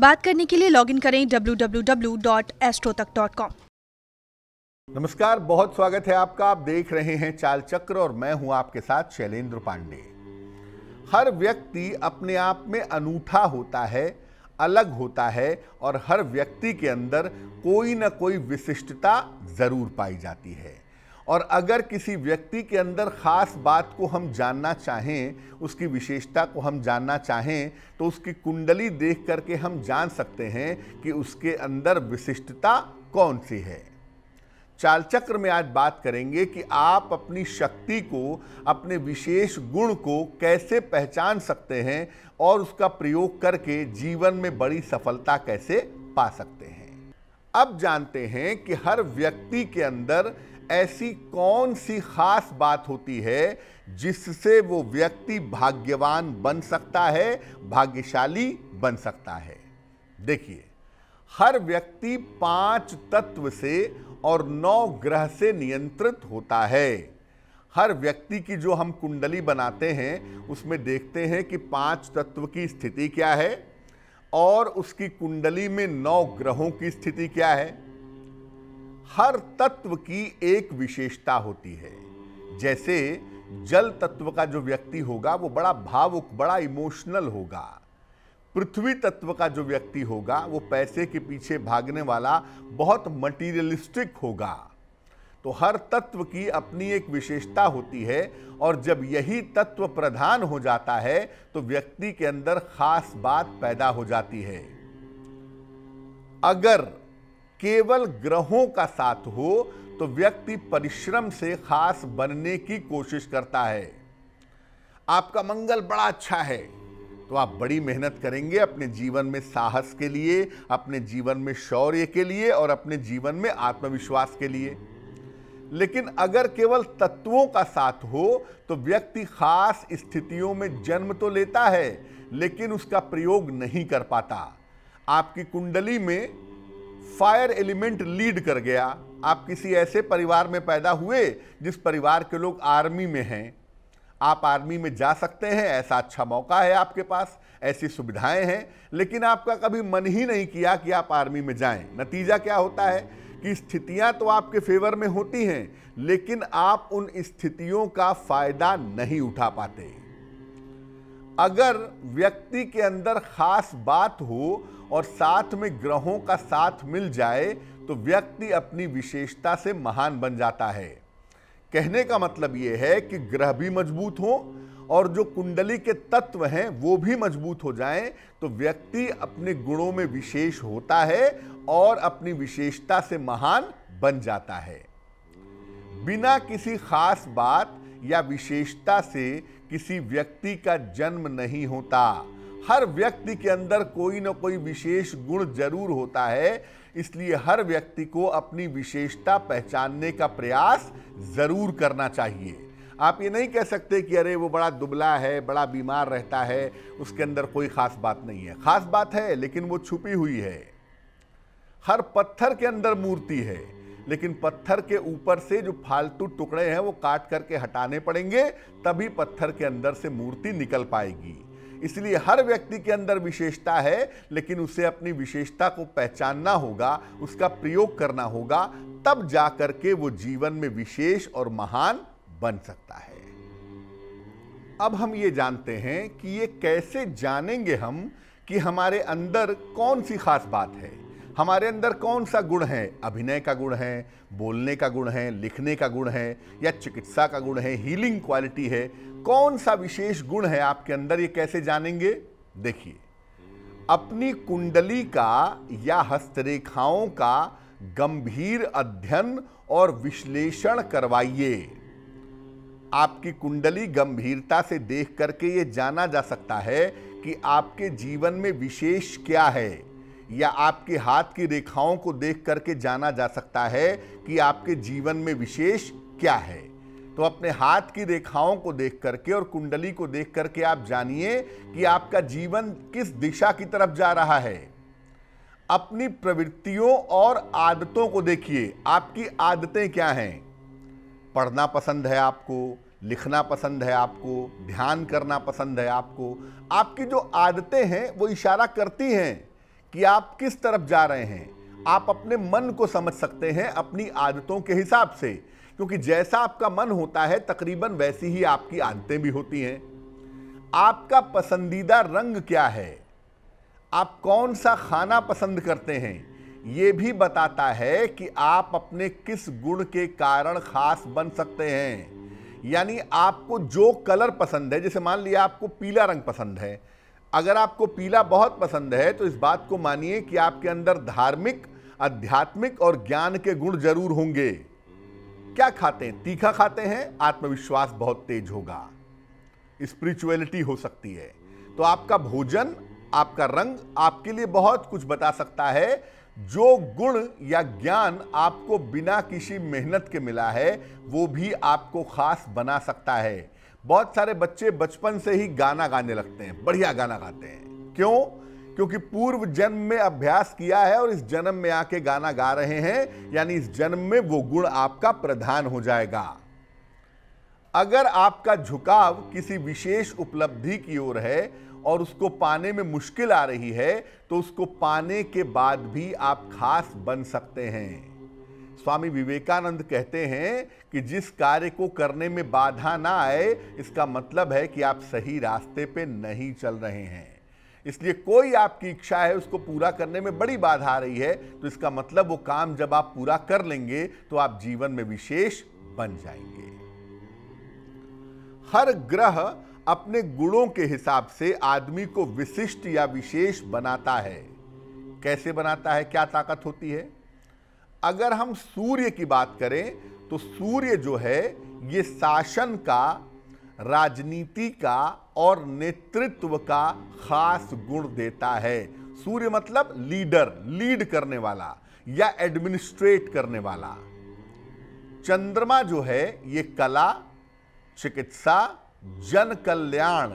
बात करने के लिए लॉगिन करें www.astrotak.com नमस्कार, बहुत स्वागत है आपका। आप देख रहे हैं चाल चक्र और मैं हूँ आपके साथ शैलेंद्र पांडे। हर व्यक्ति अपने आप में अनूठा होता है, अलग होता है और हर व्यक्ति के अंदर कोई ना कोई विशिष्टता ज़रूर पाई जाती है। और अगर किसी व्यक्ति के अंदर ख़ास बात को हम जानना चाहें, उसकी विशेषता को हम जानना चाहें तो उसकी कुंडली देख करके हम जान सकते हैं कि उसके अंदर विशिष्टता कौन सी है। चाल चक्र में आज बात करेंगे कि आप अपनी शक्ति को, अपने विशेष गुण को कैसे पहचान सकते हैं और उसका प्रयोग करके जीवन में बड़ी सफलता कैसे पा सकते हैं। अब जानते हैं कि हर व्यक्ति के अंदर ऐसी कौन सी खास बात होती है जिससे वो व्यक्ति भाग्यवान बन सकता है, भाग्यशाली बन सकता है? देखिए, हर व्यक्ति पाँच तत्व से और नौ ग्रह से नियंत्रित होता है। हर व्यक्ति की जो हम कुंडली बनाते हैं, उसमें देखते हैं कि पाँच तत्व की स्थिति क्या है और उसकी कुंडली में नौ ग्रहों की स्थिति क्या है। हर तत्व की एक विशेषता होती है। जैसे जल तत्व का जो व्यक्ति होगा, वो बड़ा भावुक, बड़ा इमोशनल होगा। पृथ्वी तत्व का जो व्यक्ति होगा, वो पैसे के पीछे भागने वाला, बहुत मटीरियलिस्टिक होगा। तो हर तत्व की अपनी एक विशेषता होती है और जब यही तत्व प्रधान हो जाता है तो व्यक्ति के अंदर खास बात पैदा हो जाती है। अगर केवल ग्रहों का साथ हो तो व्यक्ति परिश्रम से खास बनने की कोशिश करता है। आपका मंगल बड़ा अच्छा है तो आप बड़ी मेहनत करेंगे अपने जीवन में साहस के लिए, अपने जीवन में शौर्य के लिए और अपने जीवन में आत्मविश्वास के लिए। लेकिन अगर केवल तत्वों का साथ हो तो व्यक्ति खास स्थितियों में जन्म तो लेता है, लेकिन उसका प्रयोग नहीं कर पाता। आपकी कुंडली में फायर एलिमेंट लीड कर गया। आप किसी ऐसे परिवार में पैदा हुए, जिस परिवार के लोग आर्मी में हैं। आप आर्मी में जा सकते हैं, ऐसा अच्छा मौका है आपके पास, ऐसी सुविधाएँ हैं, लेकिन आपका कभी मन ही नहीं किया कि आप आर्मी में जाएँ। नतीजा क्या होता है कि स्थितियाँ तो आपके फेवर में होती हैं, लेकिन आप उन स्थितियों का फ़ायदा नहीं उठा पाते। अगर व्यक्ति के अंदर खास बात हो और साथ में ग्रहों का साथ मिल जाए तो व्यक्ति अपनी विशेषता से महान बन जाता है। कहने का मतलब यह है कि ग्रह भी मज़बूत हो और जो कुंडली के तत्व हैं, वो भी मज़बूत हो जाएँ तो व्यक्ति अपने गुणों में विशेष होता है और अपनी विशेषता से महान बन जाता है। बिना किसी खास बात या विशेषता से किसी व्यक्ति का जन्म नहीं होता। हर व्यक्ति के अंदर कोई ना कोई विशेष गुण ज़रूर होता है, इसलिए हर व्यक्ति को अपनी विशेषता पहचानने का प्रयास ज़रूर करना चाहिए। आप ये नहीं कह सकते कि अरे वो बड़ा दुबला है, बड़ा बीमार रहता है, उसके अंदर कोई खास बात नहीं है। खास बात है, लेकिन वो छुपी हुई है। हर पत्थर के अंदर मूर्ति है। लेकिन पत्थर के ऊपर से जो फालतू टुकड़े हैं वो काट करके हटाने पड़ेंगे, तभी पत्थर के अंदर से मूर्ति निकल पाएगी। इसलिए हर व्यक्ति के अंदर विशेषता है, लेकिन उसे अपनी विशेषता को पहचानना होगा, उसका प्रयोग करना होगा, तब जाकर के वो जीवन में विशेष और महान बन सकता है। अब हम ये जानते हैं कि ये कैसे जानेंगे हम कि हमारे अंदर कौन सी खास बात है। हमारे अंदर कौन सा गुण है? अभिनय का गुण है, बोलने का गुण है, लिखने का गुण है, या चिकित्सा का गुण है हीलिंग क्वालिटी है? कौन सा विशेष गुण है आपके अंदर? ये कैसे जानेंगे? देखिए, अपनी कुंडली का या हस्तरेखाओं का गंभीर अध्ययन और विश्लेषण करवाइए। आपकी कुंडली गंभीरता से देख करके ये जाना जा सकता है कि आपके जीवन में विशेष क्या है। या आपके हाथ की रेखाओं को देख करके जाना जा सकता है कि आपके जीवन में विशेष क्या है। तो अपने हाथ की रेखाओं को देख करके और कुंडली को देख करके आप जानिए कि आपका जीवन किस दिशा की तरफ़ जा रहा है। अपनी प्रवृत्तियों और आदतों को देखिए, आपकी आदतें क्या हैं? पढ़ना पसंद है आपको, लिखना पसंद है आपको, ध्यान करना पसंद है आपको, आपकी जो आदतें हैं वो इशारा करती हैं। कि आप किस तरफ़ जा रहे हैं? आप अपने मन को समझ सकते हैं अपनी आदतों के हिसाब से। क्योंकि जैसा आपका मन होता है, तकरीबन वैसी ही आपकी आदतें भी होती हैं। आपका पसंदीदा रंग क्या है? आप कौन सा खाना पसंद करते हैं? यह भी बताता है कि आप अपने किस गुण के कारण खास बन सकते हैं। यानी आपको जो कलर पसंद है, जैसे मान लिया आपको पीला रंग पसंद है अगर आपको पीला बहुत पसंद है तो इस बात को मानिए कि आपके अंदर धार्मिक, आध्यात्मिक और ज्ञान के गुण ज़रूर होंगे। क्या खाते हैं? तीखा खाते हैं? आत्मविश्वास बहुत तेज होगा। स्पिरिचुअलिटी हो सकती है। तो आपका भोजन, आपका रंग आपके लिए बहुत कुछ बता सकता है। जो गुण या ज्ञान आपको बिना किसी मेहनत के मिला है, वो भी आपको खास बना सकता है। बहुत सारे बच्चे बचपन से ही गाना गाने लगते हैं, बढ़िया गाना गाते हैं। क्यों? क्योंकि पूर्व जन्म में अभ्यास किया है और इस जन्म में आके गाना गा रहे हैं, यानी इस जन्म में वो गुण आपका प्रधान हो जाएगा। अगर आपका झुकाव किसी विशेष उपलब्धि की ओर है और उसको पाने में मुश्किल आ रही है तो उसको पाने के बाद भी आप खास बन सकते हैं। स्वामी विवेकानंद कहते हैं कि जिस कार्य को करने में बाधा ना आए, इसका मतलब है कि आप सही रास्ते पे नहीं चल रहे हैं। इसलिए कोई आपकी इच्छा है उसको पूरा करने में बड़ी बाधा आ रही है तो इसका मतलब वो काम जब आप पूरा कर लेंगे तो आप जीवन में विशेष बन जाएँगे। हर ग्रह अपने गुणों के हिसाब से आदमी को विशिष्ट या विशेष बनाता है। कैसे बनाता है? क्या ताकत होती है? अगर हम सूर्य की बात करें तो सूर्य जो है, ये शासन का, राजनीति का और नेतृत्व का खास गुण देता है। सूर्य मतलब लीडर, लीड करने वाला या एडमिनिस्ट्रेट करने वाला। चंद्रमा जो है, ये कला, चिकित्सा जन कल्याण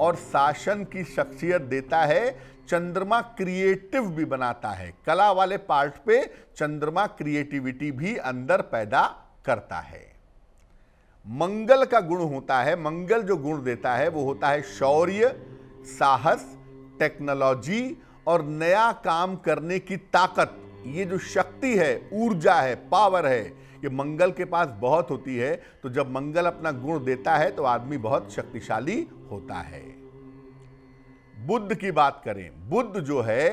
और शासन की शख्सियत देता है, चंद्रमा क्रिएटिव भी बनाता है। कला वाले पार्ट पे चंद्रमा क्रिएटिविटी भी अंदर पैदा करता है। मंगल का गुण होता है, मंगल जो गुण देता है, वो होता है शौर्य, साहस टेक्नोलॉजी और नया काम करने की ताकत। ये जो शक्ति है, ऊर्जा है पावर है, ये मंगल के पास बहुत होती है तो जब मंगल अपना गुण देता है तो आदमी बहुत शक्तिशाली होता है। बुद्ध की बात करें, बुद्ध जो है,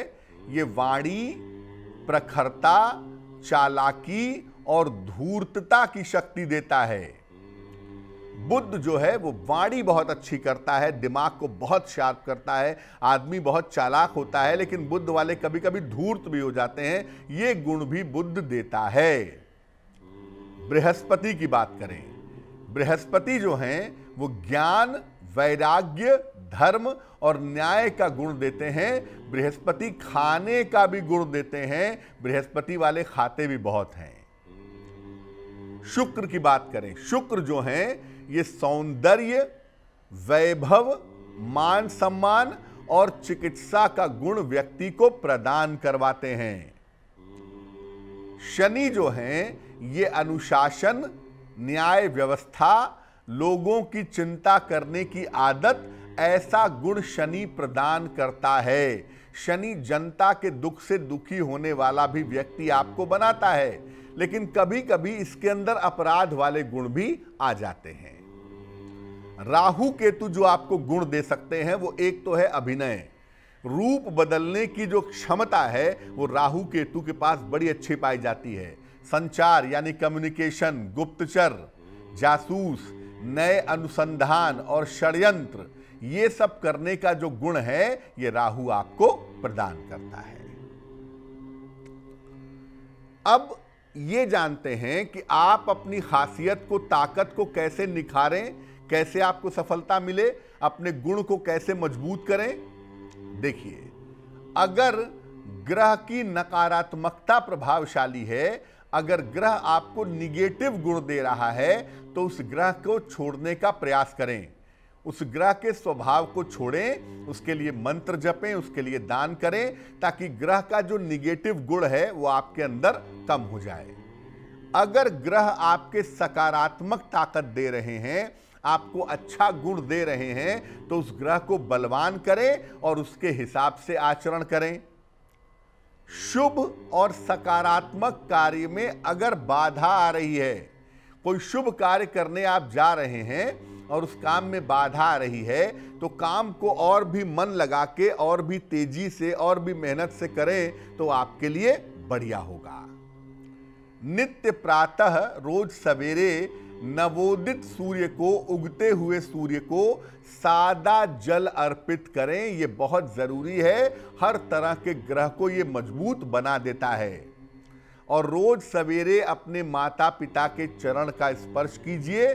ये वाणी, प्रखरता, चालाकी और धूर्तता की शक्ति देता है। बुद्ध जो है, वो वाणी बहुत अच्छी करता है, दिमाग को बहुत शार्प करता है, आदमी बहुत चालाक होता है, लेकिन बुद्ध वाले कभी कभी धूर्त भी हो जाते हैं, ये गुण भी बुद्ध देता है। बृहस्पति की बात करें, बृहस्पति जो हैं, वो ज्ञान, वैराग्य, धर्म और न्याय का गुण देते हैं, बृहस्पति खाने का भी गुण देते हैं, बृहस्पति वाले खाते भी बहुत हैं। शुक्र की बात करें, शुक्र जो हैं ये सौंदर्य, वैभव, मान सम्मान और चिकित्सा का गुण व्यक्ति को प्रदान करवाते हैं। शनि जो हैं, ये अनुशासन, न्याय व्यवस्था, लोगों की चिंता करने की आदत, ऐसा गुण शनि प्रदान करता है। शनि जनता के दुख से दुखी होने वाला भी व्यक्ति आपको बनाता है, लेकिन कभी कभी इसके अंदर अपराध वाले गुण भी आ जाते हैं। राहु केतु जो आपको गुण दे सकते हैं, वो एक तो है अभिनय। रूप बदलने की जो क्षमता है, वो राहु केतु के पास बड़ी अच्छी पाई जाती है। संचार यानी कम्युनिकेशन गुप्तचर, जासूस, नए अनुसंधान और षड्यंत्र, ये सब करने का जो गुण है, ये राहु आपको प्रदान करता है। अब ये जानते हैं कि आप अपनी खासियत को, ताकत को कैसे निखारें कैसे आपको सफलता मिले, अपने गुण को कैसे मज़बूत करें? देखिए, अगर ग्रह की नकारात्मकता प्रभावशाली है, अगर ग्रह आपको निगेटिव गुण दे रहा है तो उस ग्रह को छोड़ने का प्रयास करें। उस ग्रह के स्वभाव को छोड़ें, उसके लिए मंत्र जपें, उसके लिए दान करें, ताकि ग्रह का जो निगेटिव गुण है, वो आपके अंदर कम हो जाए। अगर ग्रह आपके सकारात्मक ताकत दे रहे हैं आपको अच्छा गुण दे रहे हैं तो उस ग्रह को बलवान करें और उसके हिसाब से आचरण करें। शुभ और सकारात्मक कार्य में अगर बाधा आ रही है, कोई शुभ कार्य करने आप जा रहे हैं और उस काम में बाधा आ रही है तो काम को और भी मन लगा के, और भी तेज़ी से, और भी मेहनत से करें तो आपके लिए बढ़िया होगा। नित्य प्रातः रोज सवेरे नवोदित सूर्य को, उगते हुए सूर्य को सादा जल अर्पित करें यह बहुत ज़रूरी है। हर तरह के ग्रह को यह मज़बूत बना देता है। और रोज सवेरे अपने माता पिता के चरण का स्पर्श कीजिए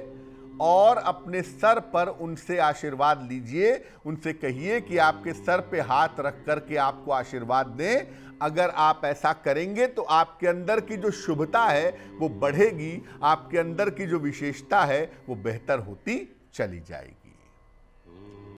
और अपने सर पर उनसे आशीर्वाद लीजिए। उनसे कहिए कि आपके सर पे हाथ रख कर के आपको आशीर्वाद दें। अगर आप ऐसा करेंगे तो आपके अंदर की जो शुभता है वो बढ़ेगी, आपके अंदर की जो विशेषता है वो बेहतर होती चली जाएगी।